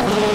Oh,